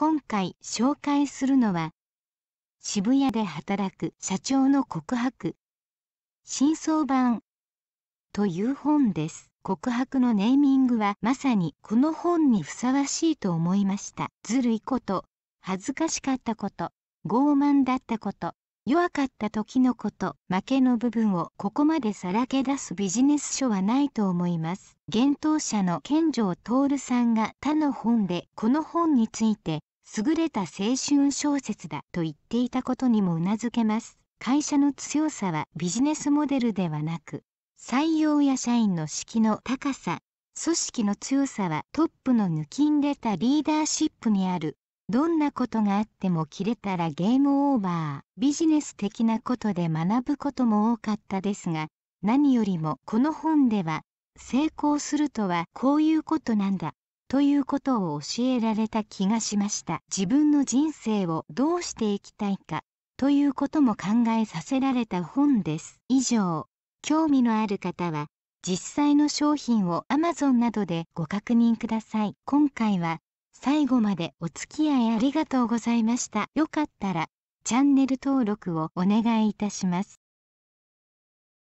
今回紹介するのは渋谷で働く社長の告白。真相版という本です。告白のネーミングはまさにこの本にふさわしいと思いました。ずるいこと恥ずかしかったこと傲慢だったこと。弱かった時のこと負けの部分をここまでさらけ出すビジネス書はないと思います。幻冬者の健城徹さんが他の本でこの本について優れた青春小説だと言っていたことにもうなずけます。会社の強さはビジネスモデルではなく採用や社員の士気の高さ組織の強さはトップの抜きんでたリーダーシップにある。どんなことがあっても切れたらゲームオーバービジネス的なことで学ぶことも多かったですが何よりもこの本では成功するとはこういうことなんだということを教えられた気がしました。自分の人生をどうしていきたいかということも考えさせられた本です。以上。興味のある方は実際の商品を Amazon などでご確認ください。今回は最後までお付き合いありがとうございました。よかったらチャンネル登録をお願いいたします。